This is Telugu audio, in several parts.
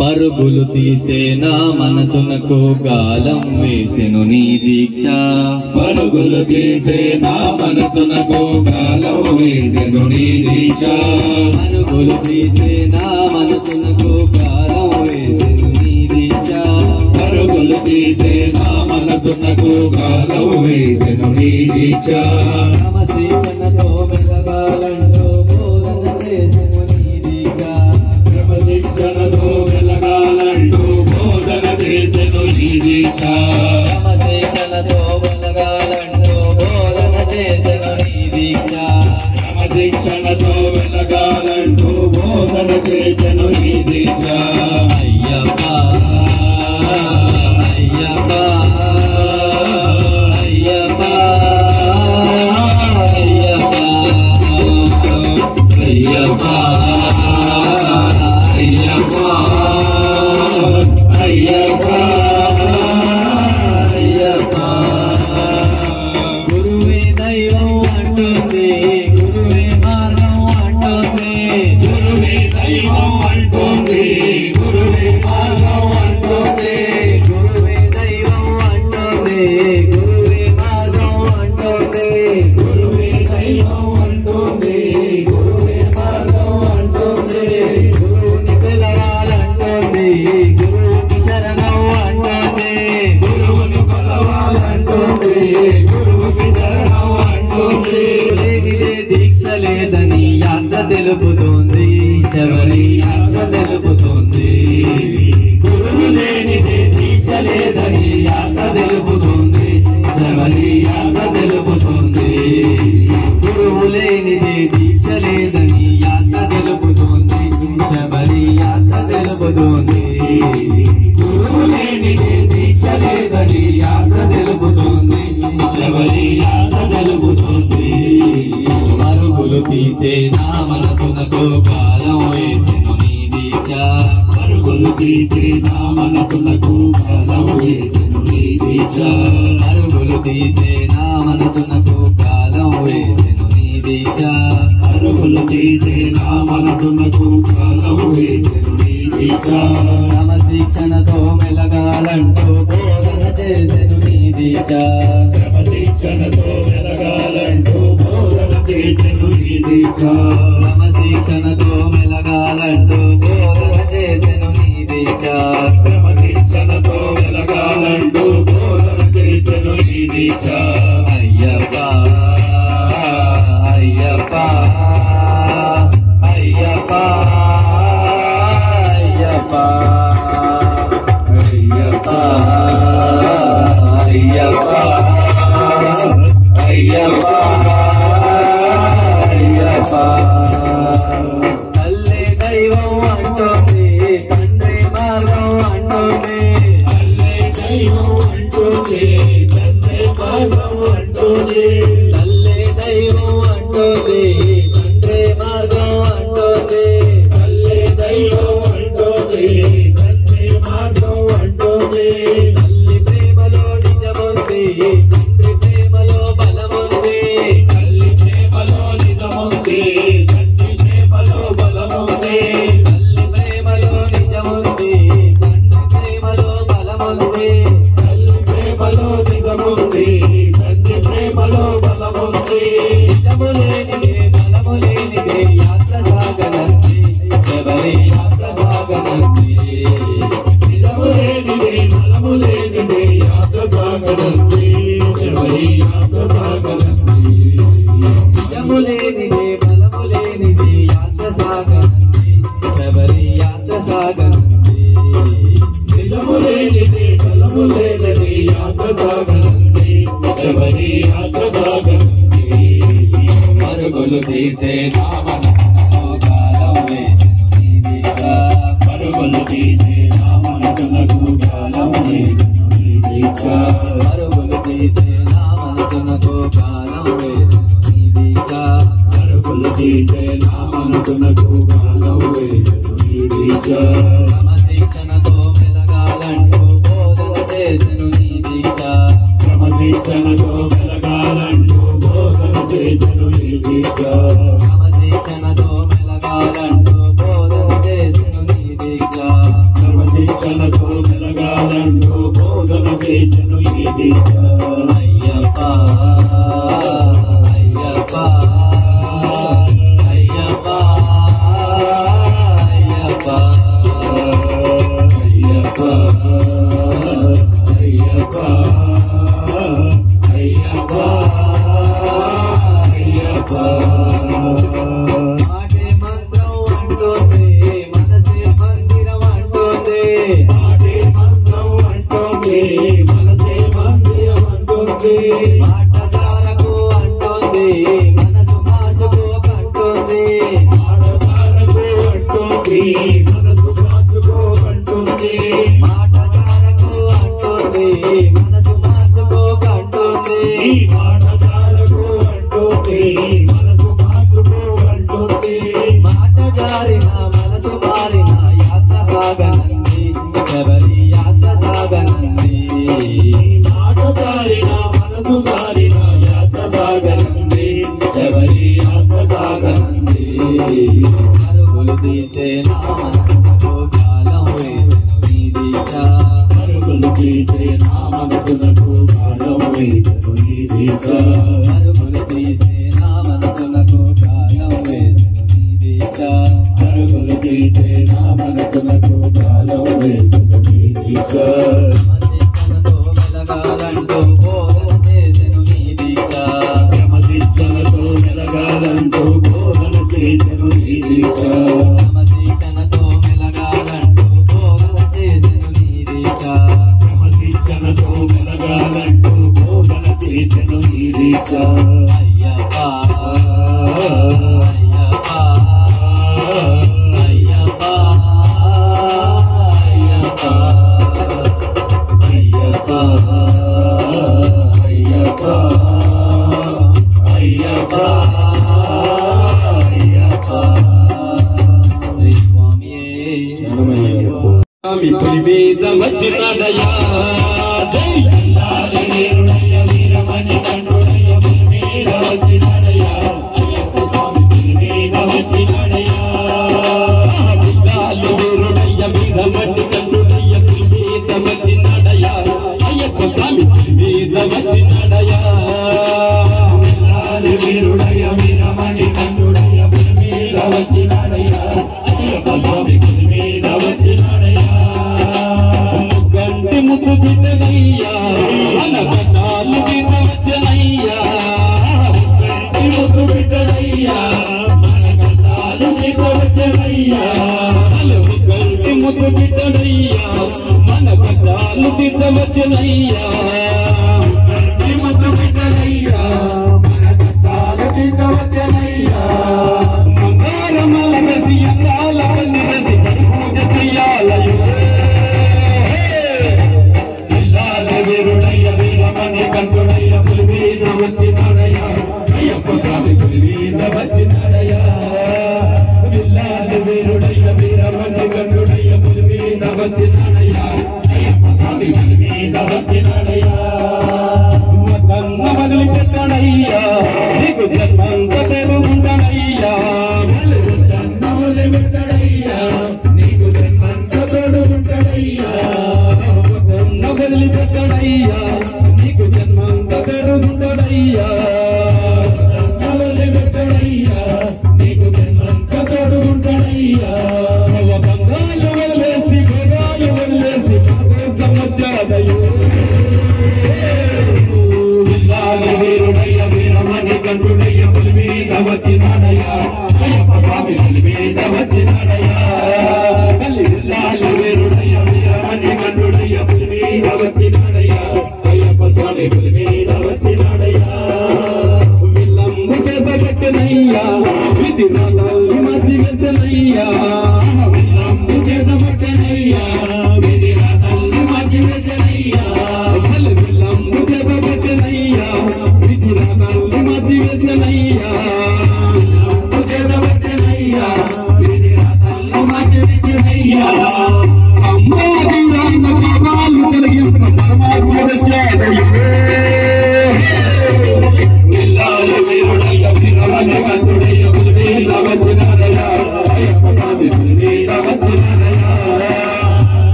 పరుగులు తీసేనా మనసునకు గాలం వేసెను నీ దీక్ష. పరుగులు తీసేనా మనసునకు గాలం వేసెను నీ దీక్ష. పరుగులు తీసేనా మనసునకు గాలం వేసెను నీ దీక్ష. పరుగులు తీసేనా మనసునకు గాలం వేసెను నీ దీక్ష. నమశేషణతో జీవిత. క్రమశిక్షణతో వెలగాలంటూ బోధన చేసిన నీ దీక్ష క్రమశిక్షణతో వెలగాలంటూ బోధన చేసిన నీ దీక్ష అయ్యప్ప María, grande de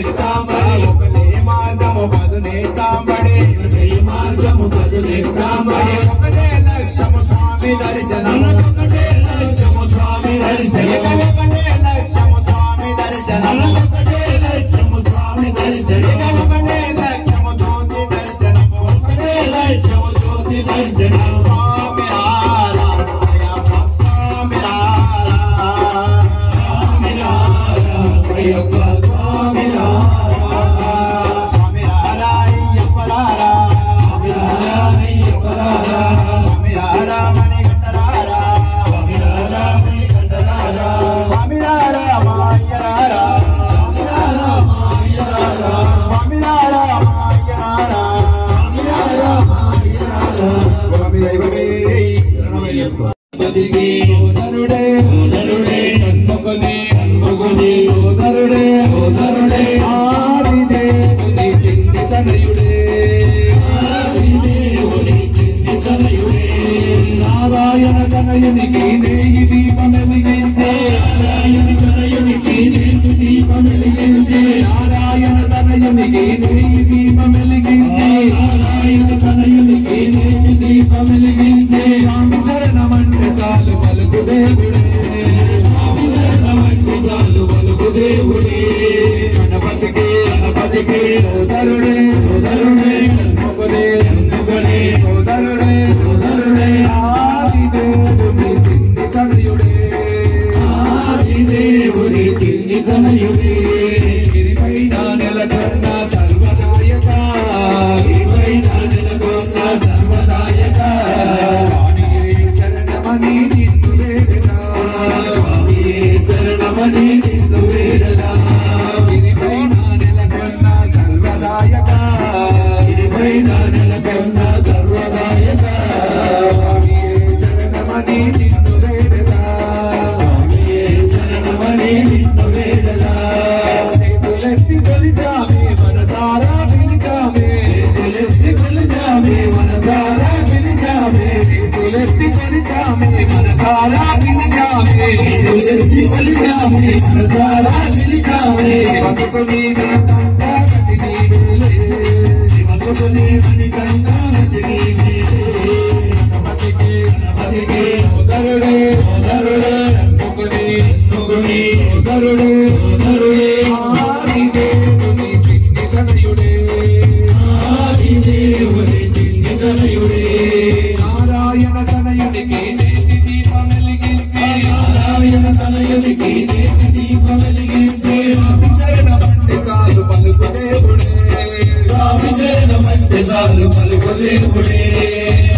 ఒకటే మార్గము పదునే తామని você. ఉదరుడే ఉదరుడే ఉదరుడే దేవుడే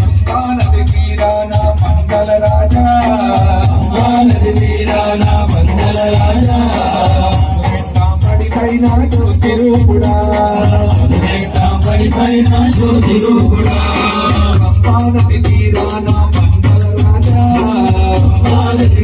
అమ్మానది వీరాన మంగళ రాజా. అమ్మానది వీరాన మంగళ రాజా. పైన జ్యోతి రూపుడా పడి పైన జ్యోతి రూపుడా అమ్మానది వీరాన మంగళ రాజా. అమ్మానది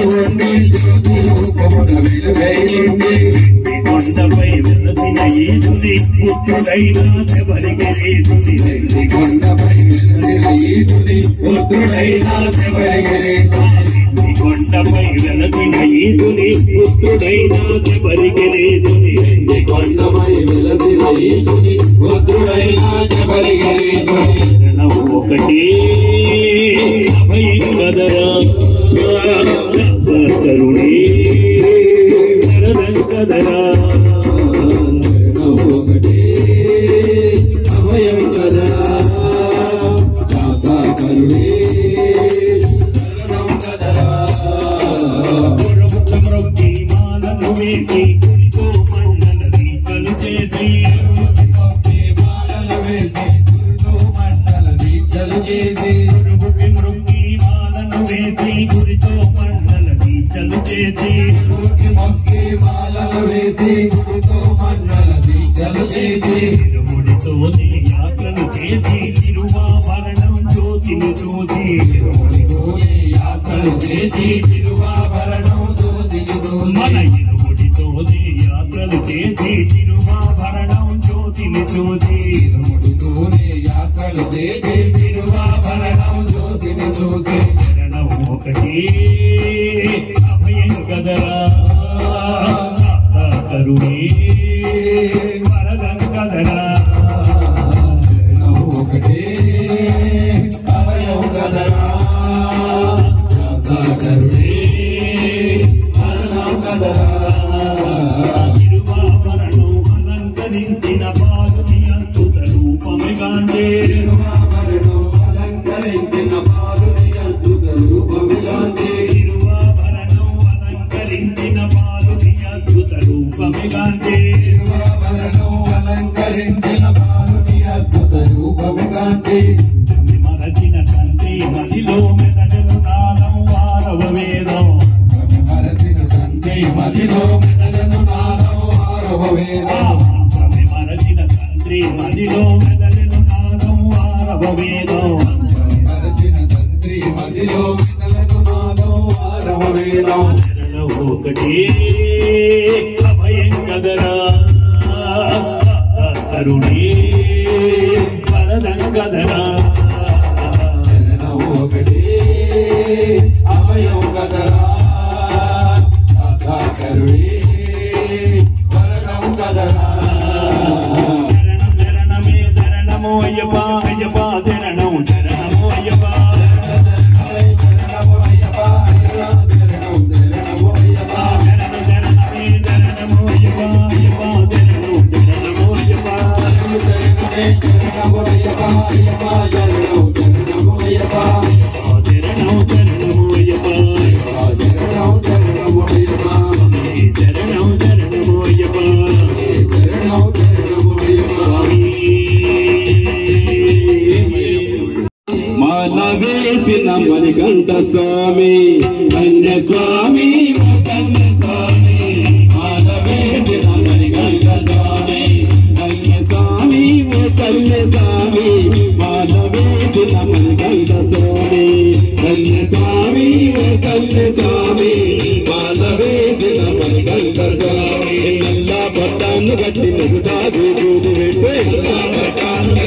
ఉండి రూపమున వెలుగైంది కొండపై వెలసిన ఏదుని పుత్రుడైనా ఎవరికి రేతుంది వెల్లి కొండపై వెలసిన ఏదుని పుత్రుడైనా ఎవరికి రేతుంది అభయ కదరా కరుణే. వెంకదరా the వేసిన మణికంఠ స్వామి కన్య స్వామి ఓ కన్య స్వామి మాల వేసిన మణికంఠ స్వామి కన్య స్వామి ఓ కన్య స్వామి మాల వేసిన మణికంఠ స్వామి కన్య స్వామి ఓ కన్య స్వామి మాల వేసిన మణికంఠ స్వామి నల్ల పట్టాను గట్టి నుగుతాది పూజ పెట్టి నల్ల పట్టాను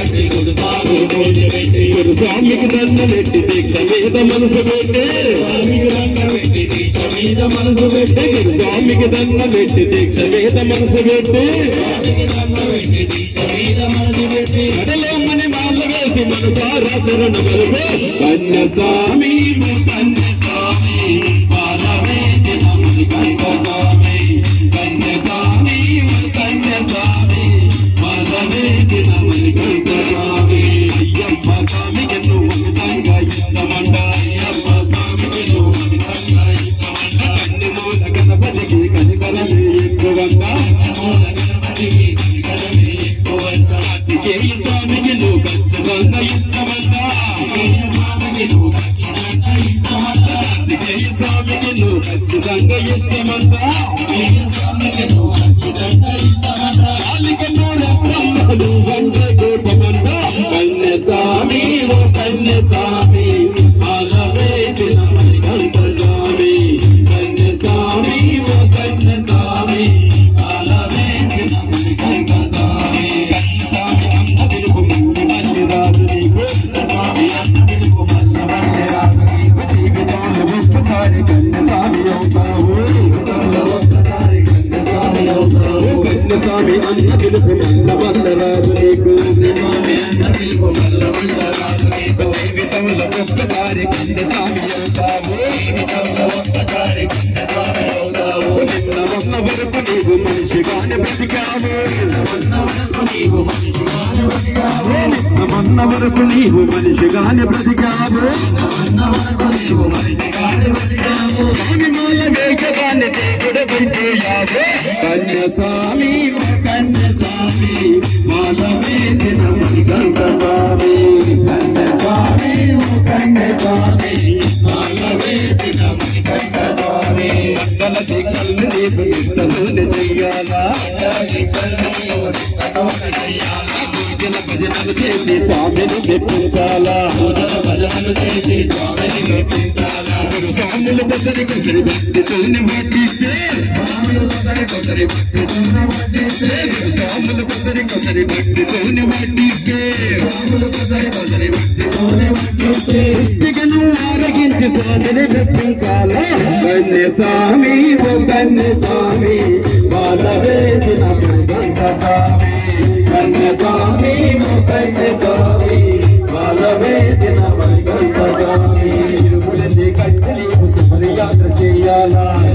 గట్టి నుగుతాది పూజ పెట్టి స్వామికి దండ పెట్టి దీక్ష మీద మనసు పెట్టి స్వామికి దండ పెట్టి దీక్ష మీద మనసు పెట్టి స్వామికి దండ పెట్టి దీక్ష మీద మనసు పెట్టి కడలో మని మాల వేసి మనసారా శరణ బలుపు కన్య స్వామి కన్య కన్య స్వామి అన్న పిలుపు మంద మంద రాజు నీకు. స్వామి అన్న పిలుపు మంద మంద రాజు నీకు జీవితంలో ఒక్కసారి కన్య స్వామి అవుతావు జీవితంలో ఒక్కసారి కన్య స్వామి అవుతావు నిన్న మొన్న వరకు నీవు మనిషిగానే బ్రతికావు. నిన్న వరకు నీవు మనిషిగానే బ్రతికావు నిన్న మొన్న వరకు నీవు మనిషిగానే బ్రతికావు. నిన్న వరకు నీవు మనిషిగానే బ్రతికావు స్వామి మూల మాల கண்ணசாமி கண்ணசாமி மாதவே தினமணி கந்தசாமி. கண்ணசாமி கண்ணசாமி மாதவே தினமணி கந்தசாமி. கண்ணதி கல்லதி பிடித்தது செய்யாலா கண்ணதி கல்லதி பிடித்தது செய்யாலா పూజల భజనలు చేసి స్వామిని మెప్పించాలా పూజల భజనలు చేసి స్వామిని మెప్పించాలా మామూలు సాములు కొత్తరి కొత్తరి భక్తితోని పట్టిస్తే మామూలు కొత్తరి కొత్తరి భక్తితోని పట్టిస్తే సాములు కొత్తరి కొత్తరి భక్తితోని పట్టిస్తే మామూలు కొత్తరి కొత్తరి భక్తితోని పట్టిస్తే ఇకను ఆరగించి సాధన రప్పించాల కన్య స్వామి ఓ కన్య స్వామి బాలవేసిన మృగంత స్వామి కన్య స్వామి ఓ కన్య స్వామి బాలవేసిన Yeah.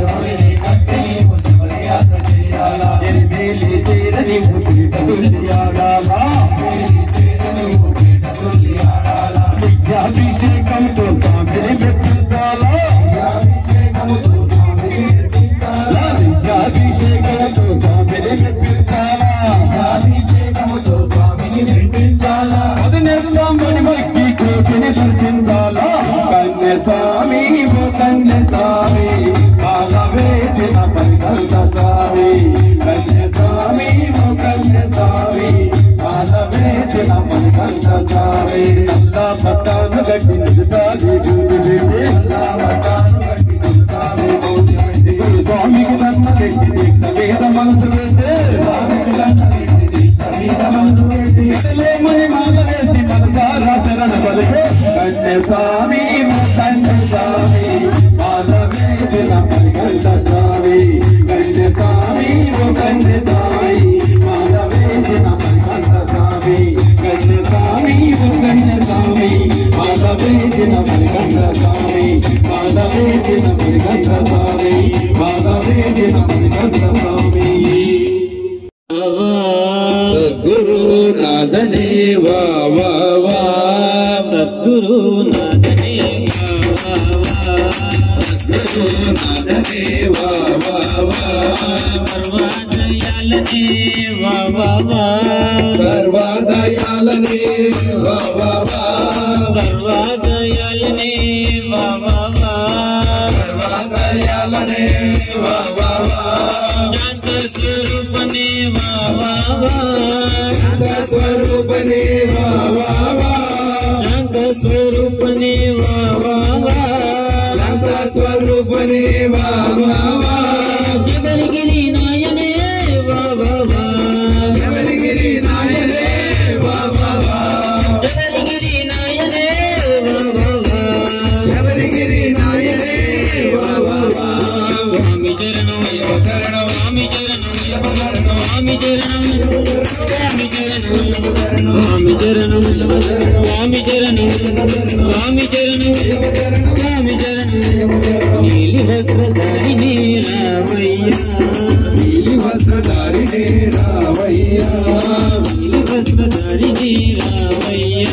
వస్త్రధారిణి రామయ్య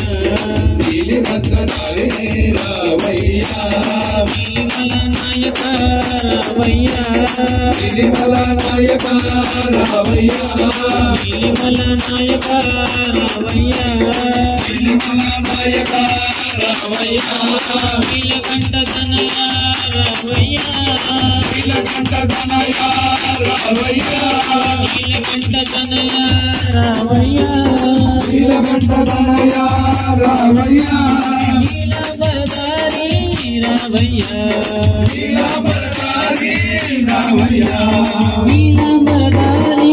నీలి వస్త్రధారిణే రావయ్యా. నాయక నాయక వెలిమల నాయక రామయ్య వెలిమల నాయక రామయ్య నీలకంఠ ధనయ రామయ్య నీలకంఠ ధనయ రామయ్య నీలకంఠ ధనయ రామయ్య నీలకంఠ ధనయ రామయ్య నీలబరదారి రామయ్య నీలబరదారి రామయ్య నీలబరదారి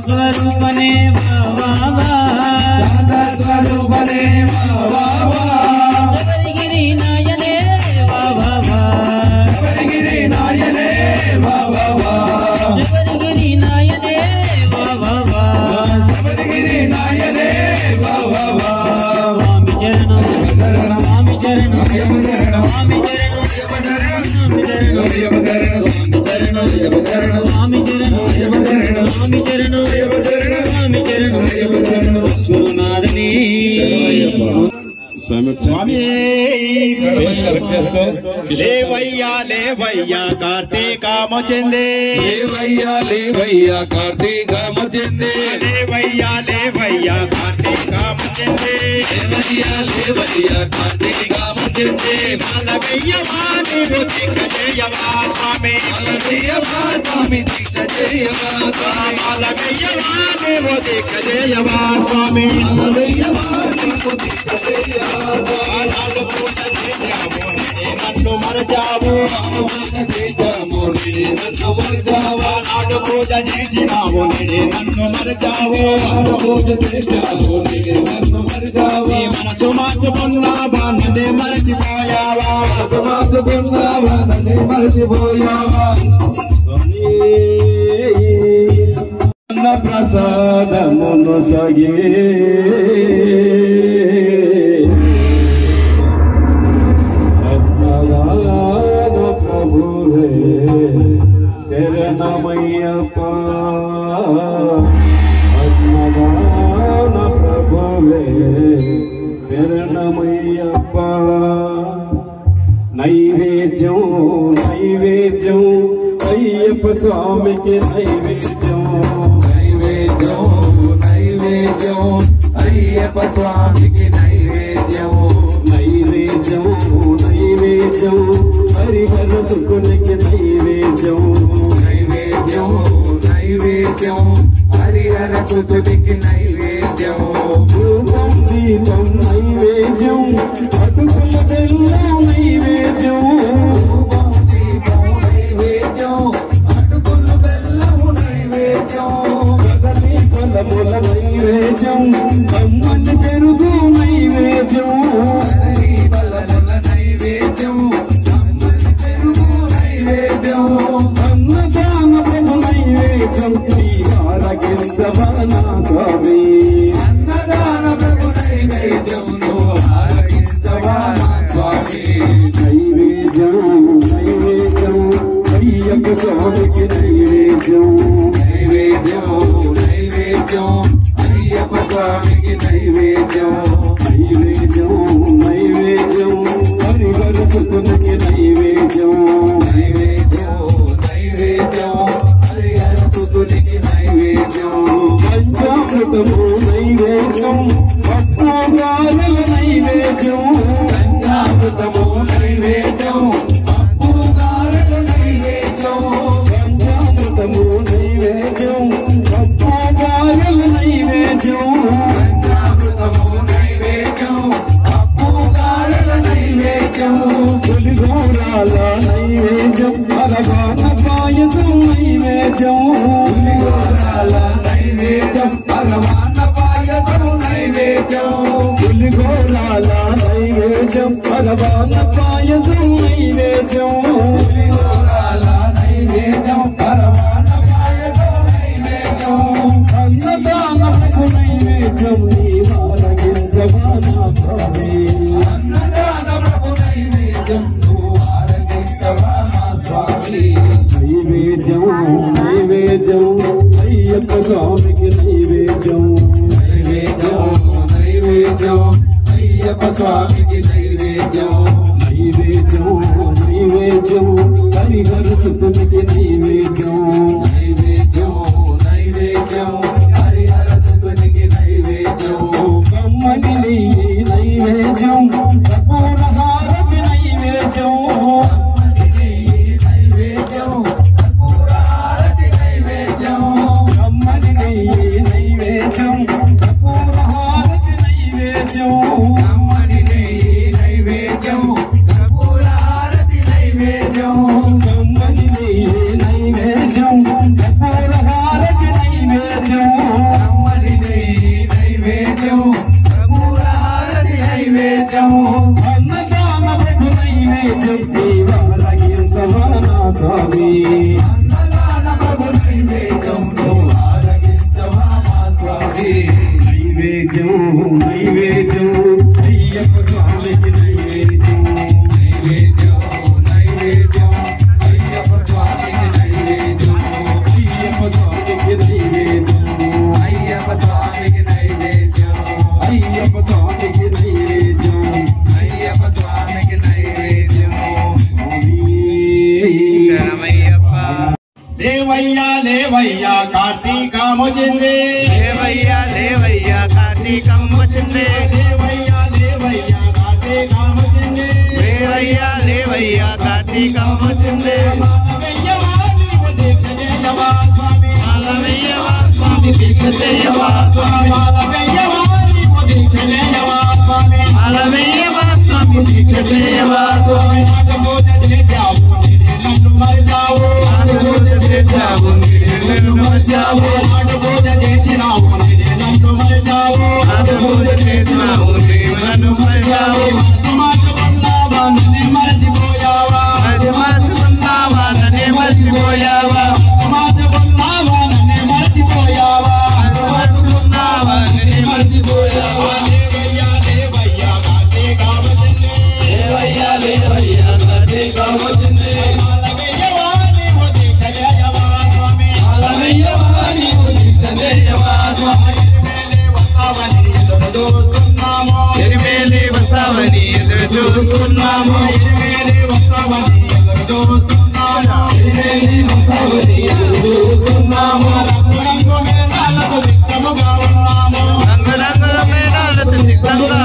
स्वरूपने भावा भाई यार। లేవయ్యా కార్తీకామొచ్చింది లేవయ్యా లేవయ్యా కార్తీకామొచ్చింది లేవయ్యా లేవయ్యా కార్తీకామొచ్చింది లేవయ్యా లేవయ్యా కార్తీకామొచ్చింది మాలవయ్యమా నీవు దీక్ష చేయవా స్వామి. మాలవయ్యమా స్వామి దీక్ష చేయవా స్వామి. మాలవయ్యమా నీవు దీక్ష చేయవా స్వామి. మాలవయ్యమా నీవు దీక్ష చేయవా స్వామి నన్ను మరచావు చేశాము. నన్ను మరచావా నాటు పూజ చేసినావు నన్ను మరచావు పూజ చేశావు నన్ను మరచావు. మనసు మార్చుకున్నావా నన్నే మరచిపోయావా? మనసు మార్చుకున్నావా నన్నే మరచిపోయావా? ప్రసాదమును సగే स्वामी के Thank you. you. రంగురంగుల మేళాలతో చిత్తంగా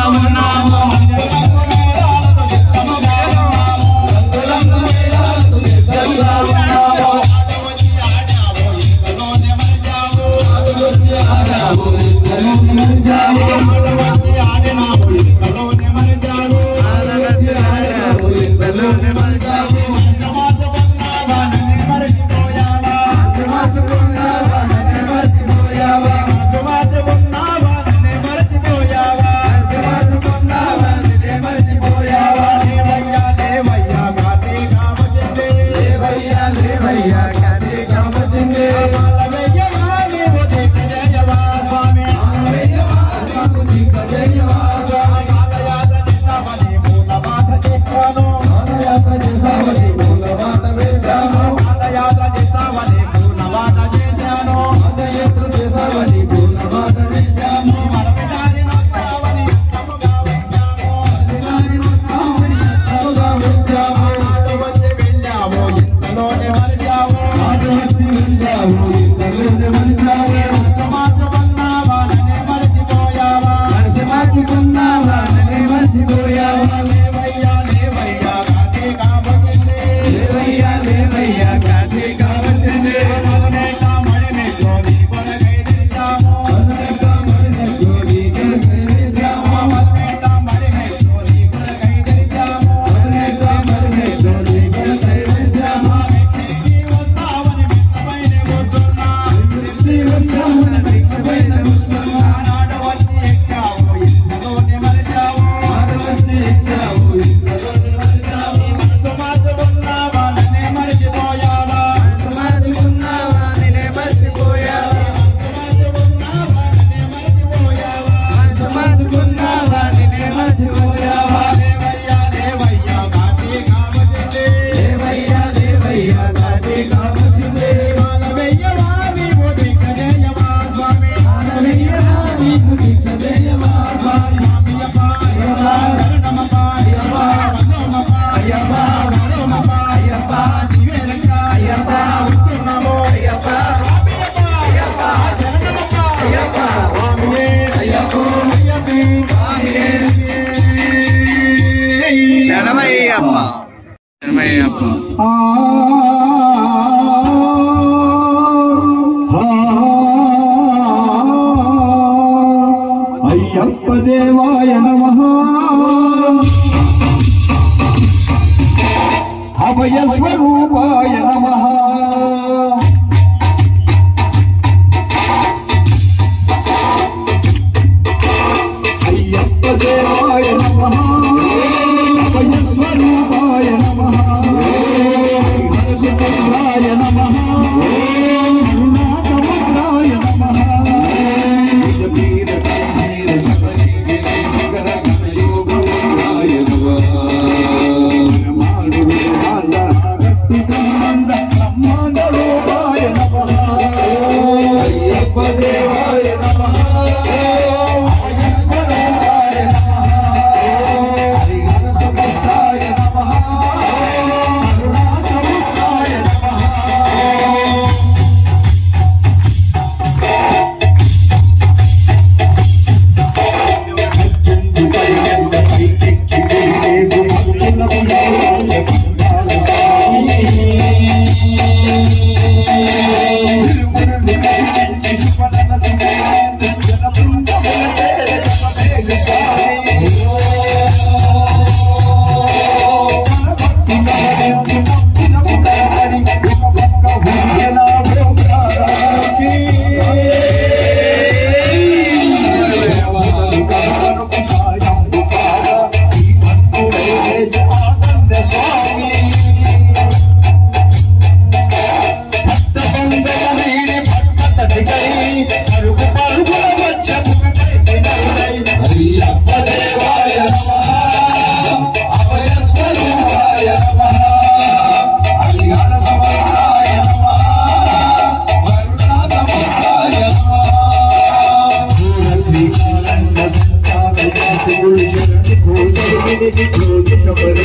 I'm gonna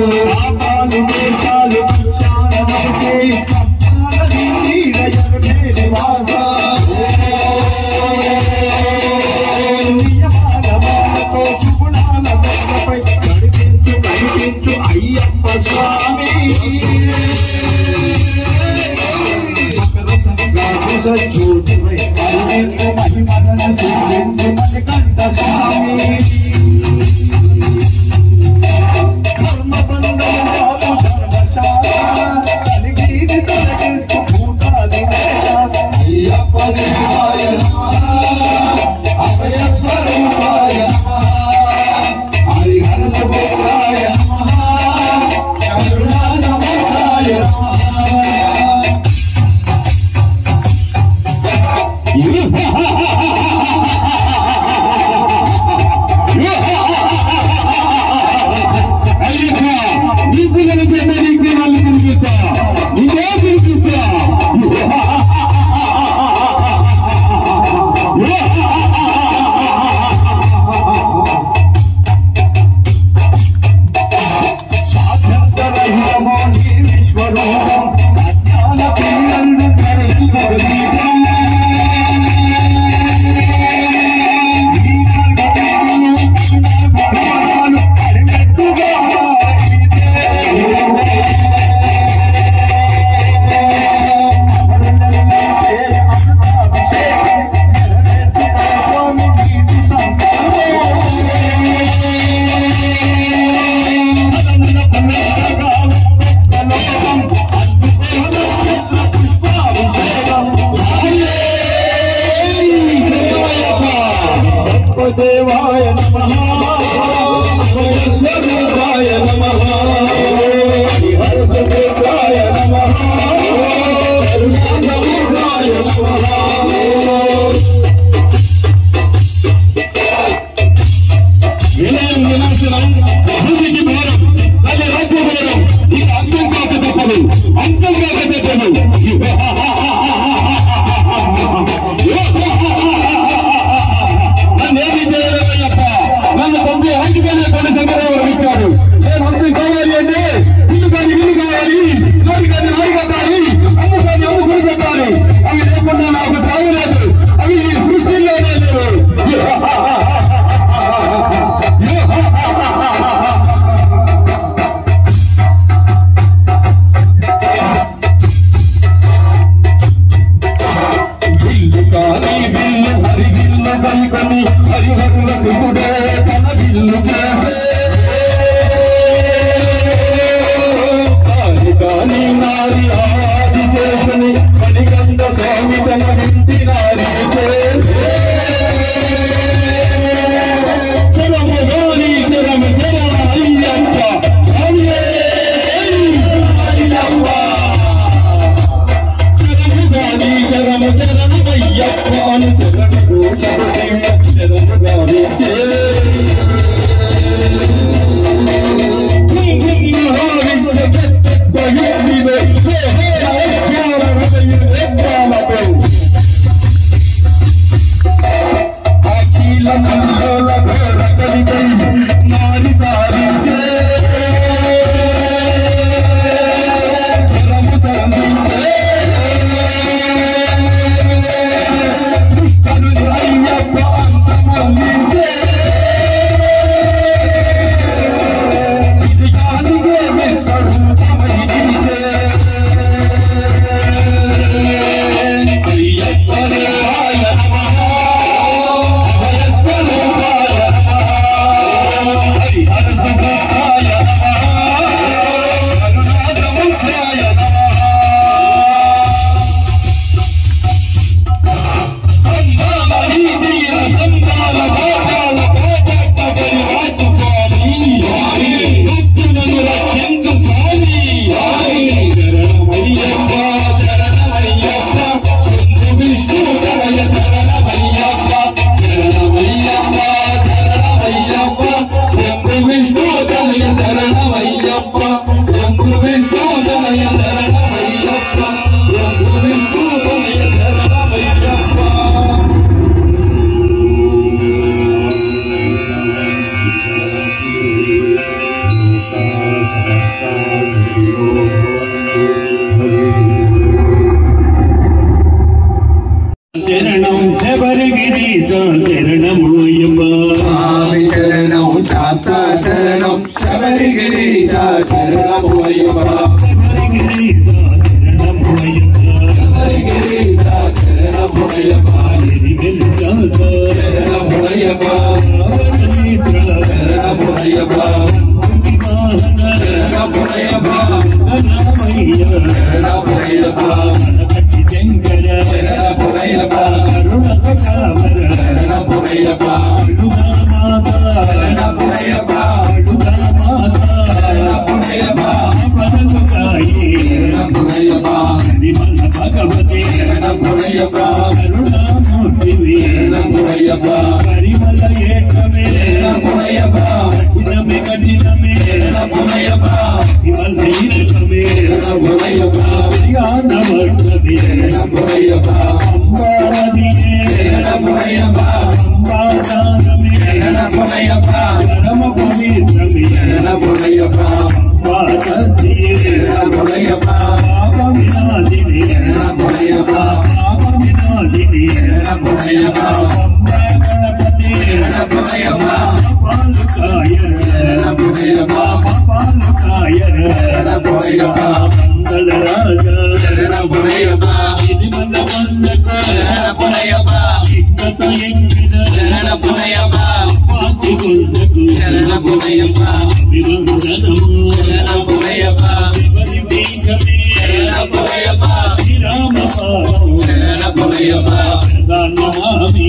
make. Yeah. చరణం శబరిగిరి చరణమోయమ్మ புனையப்பா புனையப்பா புனையப்பா புனையப்பா புனையப்பா புனையப்பா முனையப்பா கரிமல ஏற்றமே முனையப்பா கடினமே கடினமே. முனையப்பா இவள் நீலமே முனையப்பா யானவர்க்கமே முனையப்பா அம்பாரதியே முனையப்பா அம்பாதானமே முனையப்பா பரம பவித்திரமே முனையப்பா அம்பாரதியே முனையப்பா పవిత్రమే అంబారదియే పాప వినాదిని పాప వినాదిని అంబా గణపతి పాలుకాయ పాలుకాయ మంగళ రాజా ఇది మన మందక ఇక్కత ఎంగిన పాతి గుండకు వివందనము శివని బీజమే శ్రీరామ పాదము ప్రధానమామి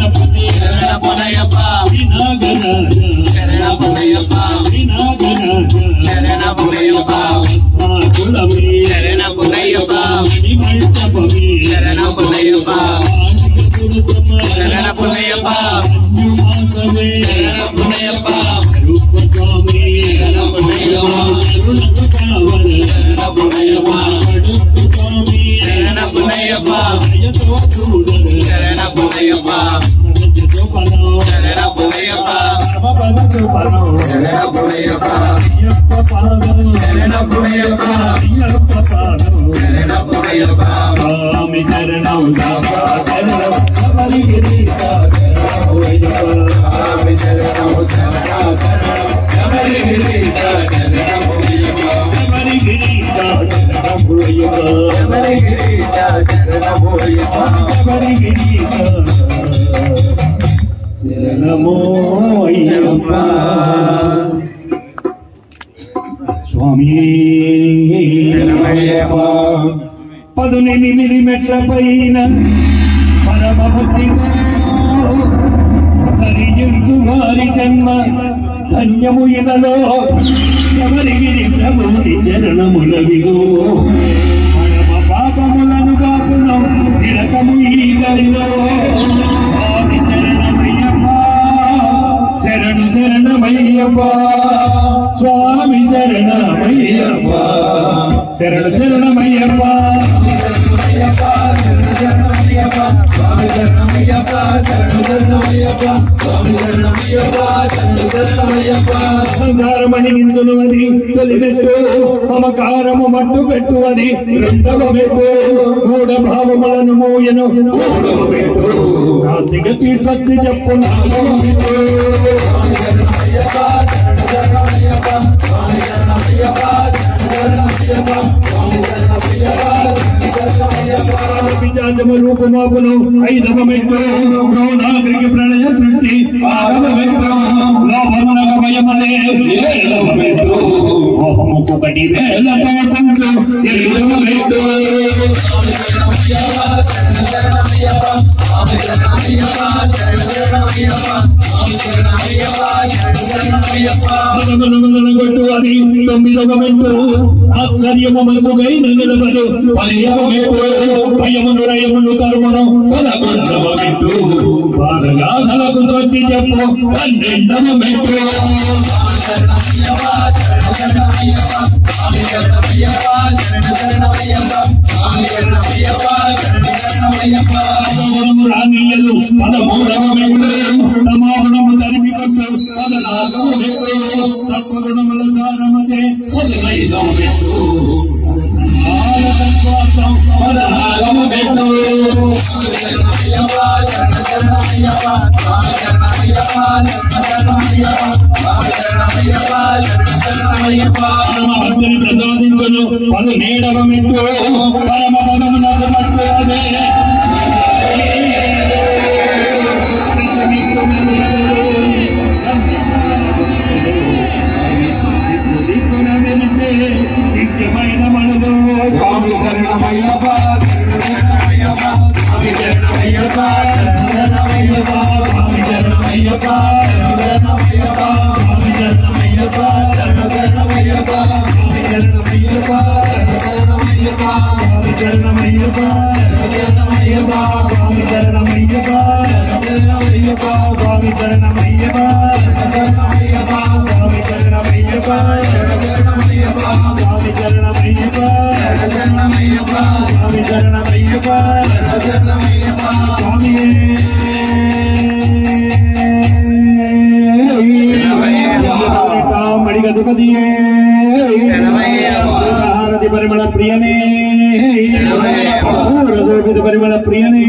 I'm ಶರಣಪದಯಪ್ಪ ಶರಣಪದಯಪ್ಪ ಶರಣಪದಯಪ್ಪ ಶರಣಪದಯಪ್ಪ ಶರಣಪದಯಪ್ಪ ಶರಣಪದಯಪ್ಪ ಶರಣಪದಯಪ್ಪ ರೂಪಸ್ವಾಮಿ ಶರಣಪದಯಪ್ಪ ಶರಣಪದಯಪ್ಪ ಶರಣಪದಯಪ್ಪ ಶರಣಪದಯಪ್ಪ ಶರಣಪದಯಪ್ಪ గణపతి వినాగరాజ వినాగరాజ కులమే మణిమంటపమే మాసమే రూపస్వామి స్వామి జయతో చూడరు స్వామి చరణం నమో అయ్యప్ప స్వామి పదునెనిమిది మెట్ల పైన పరమ భక్తితో హరించు వారి జన్మ. ధన్యము ఇలలో శబరిగిరి ప్రభుని చరణములవిగో పరమ పాపములను కాకును నిరకము ఈ గడిలో శరణమయ్యప్ప స్వామి చరణమయ్యప్ప శరణ చరణమయ్యప్ప. సంహారమని నిందునువది తొలిమెట్టు మమకారము మట్టు పెట్టువది రెండవ భావములను మోయను. మూడవ మెట్టు. కార్తీక తీర్థి చెప్పు ರೂಪಮಾಪುನೌ ಐದವಮೆತ್ತರೋ ಕ್ರೋಧಾಗ್ರಿಗೆ ಪ್ರಣಯ ತೃಪ್ತಿ ಆರವಮೆತ್ತರೋ ಲೋಭಮನಗಮಯಮನೆ ಏಳವಮೆತ್ತೋ ಮುಕುಕಟಿ ಮೇಲತೋ ತಂತು ಏಳವಮೆತ್ತೋ మెట్టు లోభమునకు భయమనే ఏడవ మెట్టు మోహముకు బడి వేలతో తంతు ఎనిమిదవ మెట్టు కొట్టు అది తొమ్మిదవ మెట్టు ఆశ్చర్యము మలుపుగైన నిలబడు పదియవ మెట్టు భయమును రయమును తరుమును పదకొండవ మెట్టు బాధగాథలకు తొచ్చి చెప్పు పన్నెండవ మెట్టు పదమూడము రానీయలు పదమూడవ మెట్టు రాణీయలు పదమూడవ సమాపణము తరిమి పదనాలుగు సత్వగుణముల సారమదే పదనైదం పెట్టు పదనాగము పెట్టు పరమ భక్తిని ప్రసాదించను పదనేడవ మెట్టు పరమ Swaminarayanappa you. Swaminarayanappa ಪರಿಮಳ ಪ್ರಿಯನೇ ಪರಿಮಳ ಪ್ರಿಯನೇ